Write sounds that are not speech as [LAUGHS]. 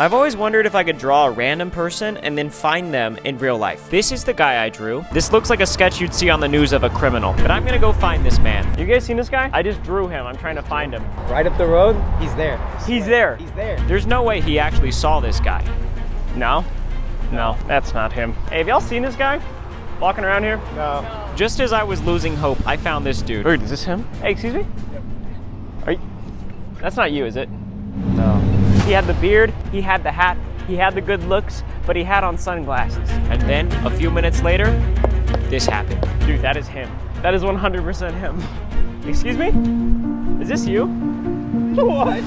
I've always wondered if I could draw a random person and then find them in real life. This is the guy I drew. This looks like a sketch you'd see on the news of a criminal, but I'm gonna go find this man. You guys seen this guy? I just drew him. I'm trying to find him. Right up the road, he's there. He's there. He's there. There's no way he actually saw this guy. No? No, that's not him. Hey, have y'all seen this guy? Walking around here? No. Just as I was losing hope, I found this dude. Wait, is this him? Hey, excuse me? Are you... That's not you, is it? No. He had the beard, he had the hat, he had the good looks, but he had on sunglasses. And then, a few minutes later, this happened. Dude, that is him. That is 100% him. Excuse me? Is this you? [LAUGHS] What?